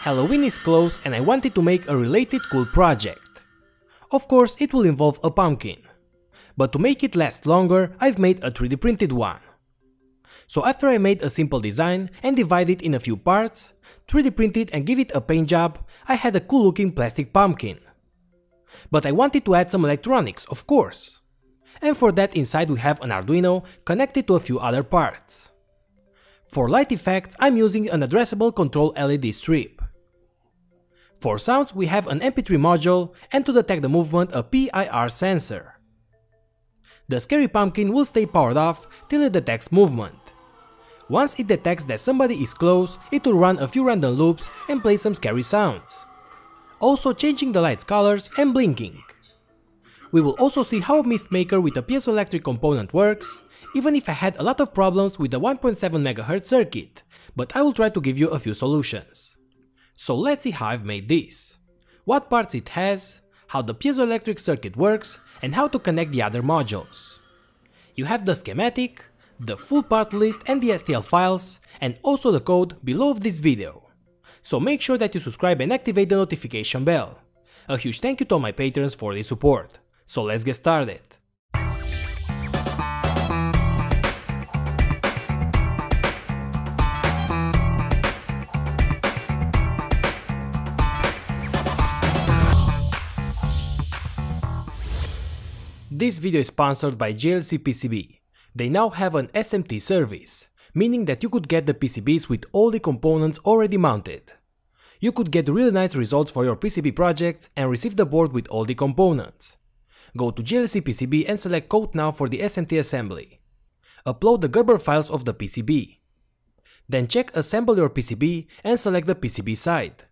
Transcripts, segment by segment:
Halloween is close and I wanted to make a related cool project. Of course, it will involve a pumpkin. But to make it last longer, I've made a 3D printed one. So after I made a simple design and divided it in a few parts, 3D printed and give it a paint job, I had a cool looking plastic pumpkin. But I wanted to add some electronics, of course. And for that inside we have an Arduino connected to a few other parts. For light effects I'm using an addressable control LED strip. For sounds we have an MP3 module and to detect the movement a PIR sensor. The scary pumpkin will stay powered off till it detects movement. Once it detects that somebody is close, it will run a few random loops and play some scary sounds. Also changing the light's colors and blinking. We will also see how a mist maker with a piezoelectric component works, even if I had a lot of problems with the 1.7 MHz circuit, but I will try to give you a few solutions. So let's see how I've made this. What parts it has, how the piezoelectric circuit works, and how to connect the other modules. You have the schematic, the full part list and the STL files, and also the code below of this video. So make sure that you subscribe and activate the notification bell. A huge thank you to all my patrons for the support. So let's get started. This video is sponsored by JLC PCB. They now have an SMT service, meaning that you could get the PCBs with all the components already mounted. You could get really nice results for your PCB projects and receive the board with all the components. Go to JLC PCB and select Quote Now for the SMT assembly. Upload the Gerber files of the PCB. Then check Assemble your PCB and select the PCB side.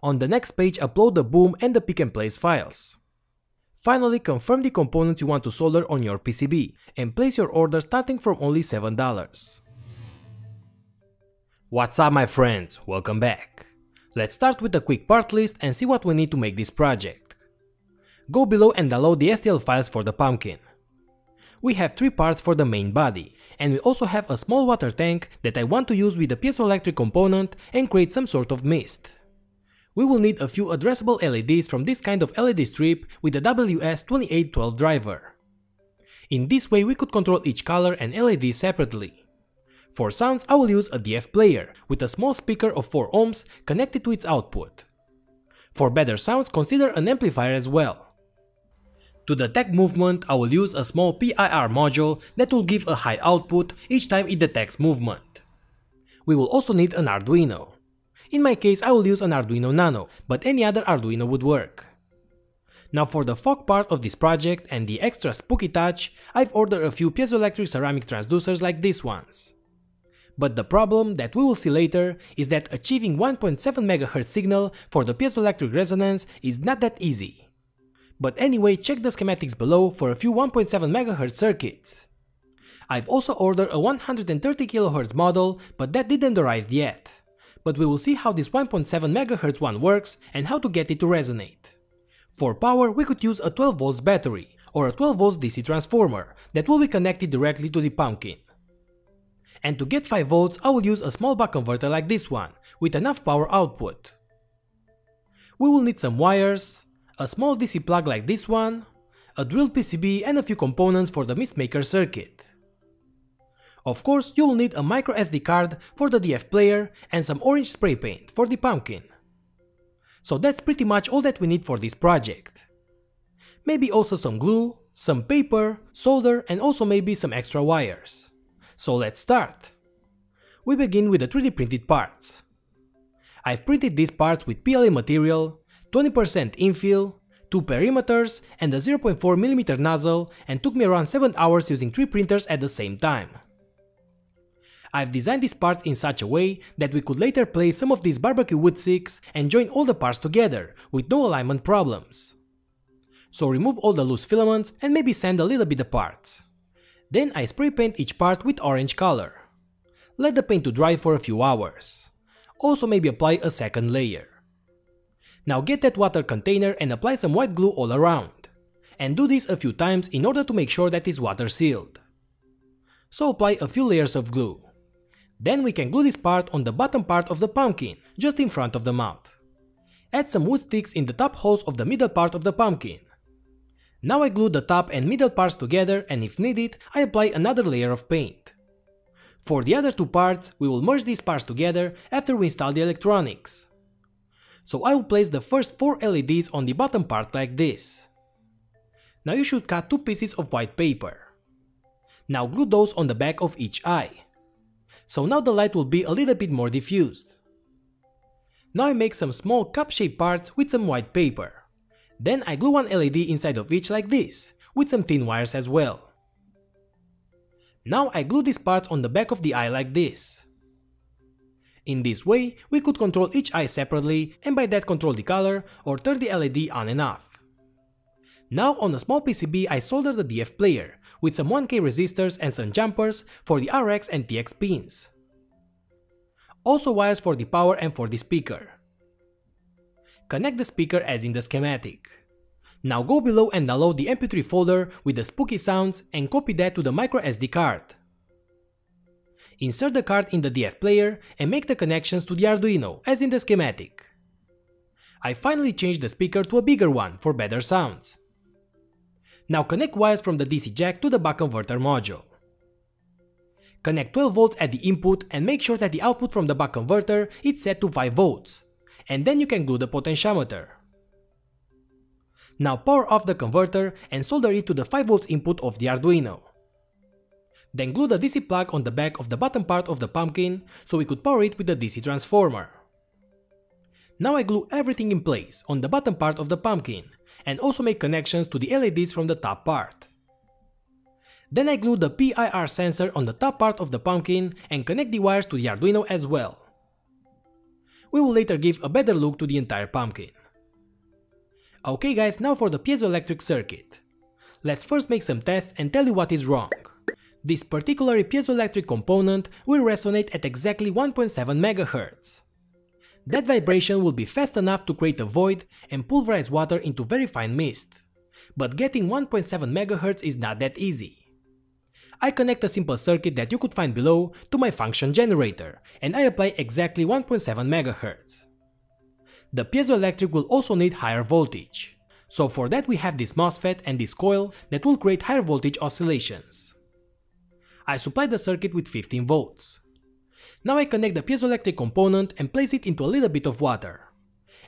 On the next page upload the BOM and the pick and place files. Finally, confirm the components you want to solder on your PCB and place your order starting from only $7. What's up my friends, welcome back. Let's start with a quick part list and see what we need to make this project. Go below and download the STL files for the pumpkin. We have three parts for the main body, and we also have a small water tank that I want to use with the piezoelectric component and create some sort of mist we will need a few addressable LEDs from this kind of LED strip with the WS2812 driver. In this way we could control each color and LED separately. For sounds I will use a DF player with a small speaker of 4 ohms connected to its output. For better sounds consider an amplifier as well. To detect movement I will use a small PIR module that will give a high output each time it detects movement. We will also need an Arduino. In my case I will use an Arduino Nano, but any other Arduino would work. Now for the fog part of this project and the extra spooky touch, I've ordered a few piezoelectric ceramic transducers like these ones. But the problem that we will see later is that achieving 1.7 MHz signal for the piezoelectric resonance is not that easy. But anyway, check the schematics below for a few 1.7 MHz circuits. I've also ordered a 130 kHz model, but that didn't arrive yet but we will see how this 1.7 MHz one works and how to get it to resonate. For power we could use a 12 volts battery or a 12 volts DC transformer that will be connected directly to the pumpkin. And to get 5 volts I will use a small buck converter like this one, with enough power output. We will need some wires, a small DC plug like this one, a drilled PCB and a few components for the Mistmaker circuit. Of course, you'll need a micro SD card for the DF player and some orange spray paint for the pumpkin. So that's pretty much all that we need for this project. Maybe also some glue, some paper, solder and also maybe some extra wires. So let's start. We begin with the 3D printed parts. I've printed these parts with PLA material, 20% infill, 2 perimeters and a 0.4mm nozzle and took me around 7 hours using 3 printers at the same time. I've designed these parts in such a way that we could later place some of these barbecue wood sticks and join all the parts together, with no alignment problems. So remove all the loose filaments and maybe sand a little bit apart. Then I spray paint each part with orange color. Let the paint to dry for a few hours. Also maybe apply a second layer. Now get that water container and apply some white glue all around. And do this a few times in order to make sure that it's water sealed. So apply a few layers of glue. Then we can glue this part on the bottom part of the pumpkin, just in front of the mouth. Add some wood sticks in the top holes of the middle part of the pumpkin. Now I glue the top and middle parts together and if needed, I apply another layer of paint. For the other two parts, we will merge these parts together after we install the electronics. So I will place the first 4 LEDs on the bottom part like this. Now you should cut two pieces of white paper. Now glue those on the back of each eye so now the light will be a little bit more diffused. Now I make some small cup-shaped parts with some white paper. Then I glue one LED inside of each like this, with some thin wires as well. Now I glue these parts on the back of the eye like this. In this way, we could control each eye separately and by that control the color or turn the LED on and off. Now on a small PCB I solder the DF player, with some 1K resistors and some jumpers for the RX and TX pins. Also wires for the power and for the speaker. Connect the speaker as in the schematic. Now go below and download the mp3 folder with the spooky sounds and copy that to the microSD card. Insert the card in the DF player and make the connections to the Arduino as in the schematic. I finally changed the speaker to a bigger one for better sounds. Now connect wires from the DC jack to the buck converter module. Connect 12 volts at the input and make sure that the output from the buck converter is set to 5 volts, and then you can glue the potentiometer. Now power off the converter and solder it to the 5 volts input of the Arduino. Then glue the DC plug on the back of the bottom part of the pumpkin so we could power it with the DC transformer. Now I glue everything in place on the bottom part of the pumpkin and also make connections to the LEDs from the top part. Then I glue the PIR sensor on the top part of the pumpkin and connect the wires to the Arduino as well. We will later give a better look to the entire pumpkin. Okay guys, now for the piezoelectric circuit. Let's first make some tests and tell you what is wrong. This particular piezoelectric component will resonate at exactly 1.7 MHz. That vibration will be fast enough to create a void and pulverize water into very fine mist. But getting 1.7 MHz is not that easy. I connect a simple circuit that you could find below to my function generator, and I apply exactly 1.7 MHz. The piezoelectric will also need higher voltage. So for that we have this MOSFET and this coil that will create higher voltage oscillations. I supply the circuit with 15 volts. Now I connect the piezoelectric component and place it into a little bit of water.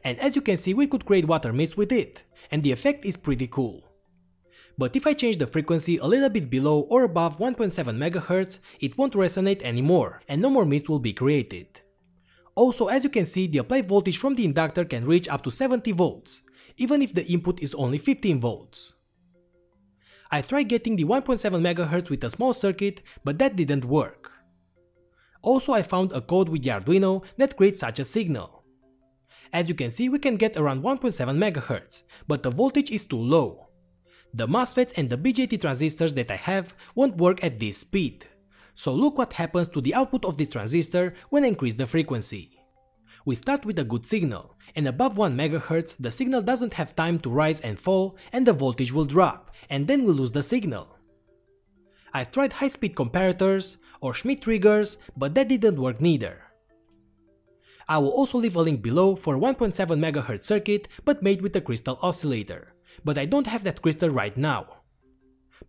And as you can see we could create water mist with it, and the effect is pretty cool. But if I change the frequency a little bit below or above 1.7 MHz, it won't resonate anymore and no more mist will be created. Also as you can see the applied voltage from the inductor can reach up to 70 volts, even if the input is only 15 volts. I tried getting the 1.7 MHz with a small circuit, but that didn't work. Also I found a code with the Arduino that creates such a signal. As you can see we can get around 1.7 MHz, but the voltage is too low. The MOSFETs and the BJT transistors that I have won't work at this speed. So look what happens to the output of this transistor when I increase the frequency. We start with a good signal, and above 1 MHz the signal doesn't have time to rise and fall and the voltage will drop, and then we lose the signal. I've tried high-speed comparators, or Schmitt triggers, but that didn't work neither. I will also leave a link below for 1.7 MHz circuit but made with a crystal oscillator, but I don't have that crystal right now.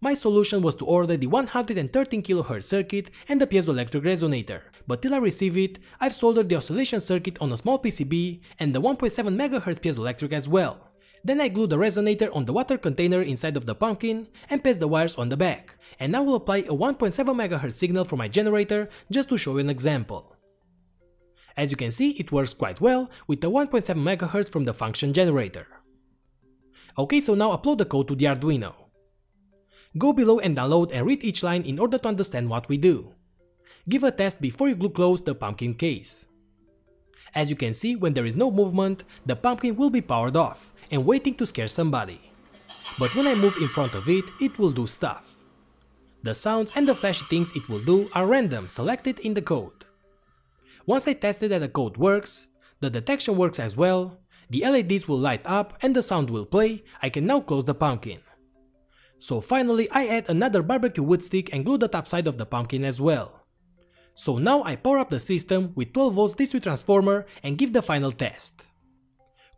My solution was to order the 113 kHz circuit and the piezoelectric resonator, but till I receive it, I've soldered the oscillation circuit on a small PCB and the 1.7 MHz piezoelectric as well. Then I glue the resonator on the water container inside of the pumpkin and paste the wires on the back, and now will apply a 1.7 MHz signal for my generator just to show you an example. As you can see, it works quite well with the 1.7 MHz from the function generator. Ok, so now upload the code to the Arduino. Go below and download and read each line in order to understand what we do. Give a test before you glue close the pumpkin case. As you can see, when there is no movement, the pumpkin will be powered off, and waiting to scare somebody. But when I move in front of it, it will do stuff. The sounds and the flashy things it will do are random selected in the code. Once I tested that the code works, the detection works as well, the LEDs will light up and the sound will play, I can now close the pumpkin. So finally I add another barbecue wood stick and glue the top side of the pumpkin as well. So now I power up the system with 12 volts DC transformer and give the final test.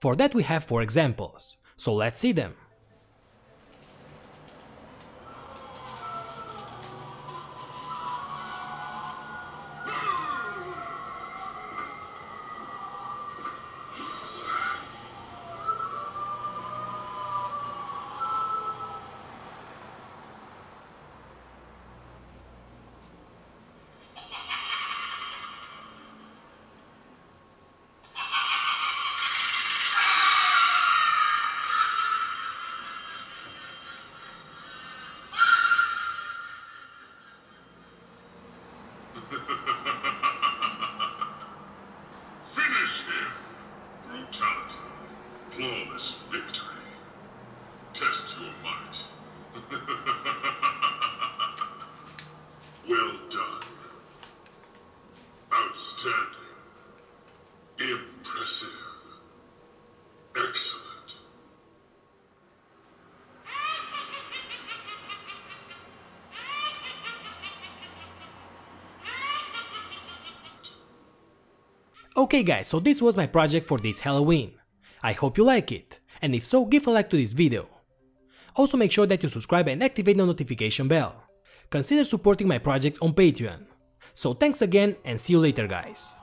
For that we have 4 examples, so let's see them. Okay guys, so this was my project for this Halloween. I hope you like it, and if so, give a like to this video. Also make sure that you subscribe and activate the notification bell. Consider supporting my projects on Patreon. So thanks again and see you later guys.